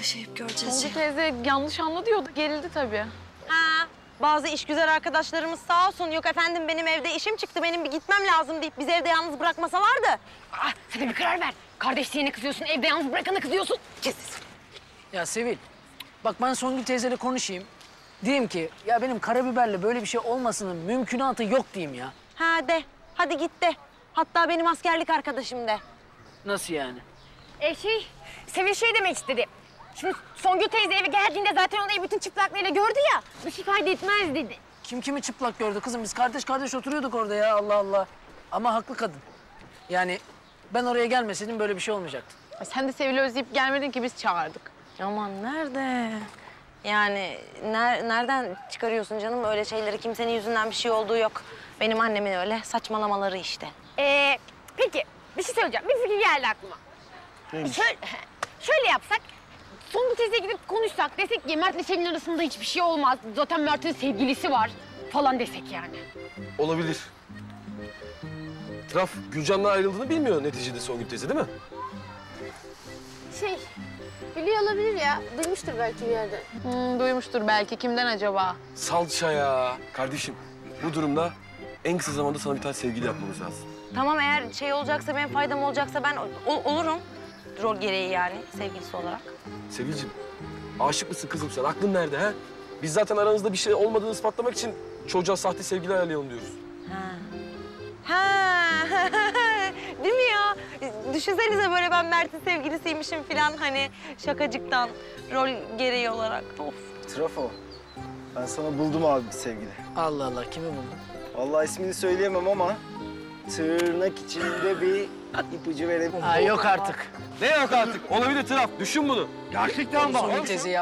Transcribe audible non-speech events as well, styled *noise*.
Yaşayıp göreceğiz. Songül teyze yanlış anladı diyordu. Gerildi tabii. Ha, bazı işgüzar arkadaşlarımız sağ olsun. Yok efendim benim evde işim çıktı, benim bir gitmem lazım deyip bizi evde yalnız bırakmasalardı. Ah, sen de bir karar ver. Kardeşliğine kızıyorsun, evde yalnız bırakana kızıyorsun. Kes. Ya Sevil, bak ben Songül teyzeyle konuşayım. Diyeyim ki ya benim karabiberle böyle bir şey olmasının mümkünatı yok diyeyim ya. Ha de, hadi git de. Hatta benim askerlik arkadaşım de. Nasıl yani? E şey, Sevil şey demek istedi. Şimdi Songül teyze eve geldiğinde zaten olayı bütün çıplaklığıyla gördü ya. Bir şey fayda etmez dedi. Kim kimi çıplak gördü kızım? Biz kardeş kardeş oturuyorduk orada ya Allah Allah. Ama haklı kadın. Yani ben oraya gelmeseydim böyle bir şey olmayacaktı. Ay, Sen de Sevil'i özleyip gelmedin ki biz çağırdık. Aman nerede? Yani ner- nereden çıkarıyorsun canım öyle şeyleri? Kimsenin yüzünden bir şey olduğu yok. Benim annemin öyle saçmalamaları işte. Ee, peki, bir şey söyleyeceğim. Bir fikir geldi aklıma. Şöyle, *laughs* şöyle yapsak, Songül teyzeye gidip konuşsak. Desek ki Mert'le Sevil arasında hiçbir şey olmaz. Zaten Mert'in sevgilisi var falan desek yani. Olabilir. Traf Gülcan'la ayrıldığını bilmiyor neticede Songül teyze değil mi? Şey, biliyor olabilir ya. Duymuştur belki bir yerden. Hmm, duymuştur belki. Kimden acaba? Salça ya. Kardeşim bu durumda en kısa zamanda sana bir tane sevgili yapmamız lazım. Tamam eğer şey olacaksa benim faydam olacaksa ben ol- olurum. Rol gereği yani sevgilisi olarak. Sevilcim aşık mısın kızım sen? Aklın nerede ha? Biz zaten aranızda bir şey olmadığını ispatlamak için çocuğa sahte sevgili ayarlayalım diyoruz. Ha, *laughs* değil mi ya? Düşünsenize böyle ben Mert'in sevgilisiymişim falan hani şakacıktan rol gereği olarak. Of. Trafo. Ben sana buldum abi bir sevgili. Allah Allah kimi buldun? Vallahi ismini söyleyemem ama tırnak içinde bir ipucu verebilirim. Ha yok artık. Ne yok artık? Olabilir Traf. Düşün bunu. Teyze ya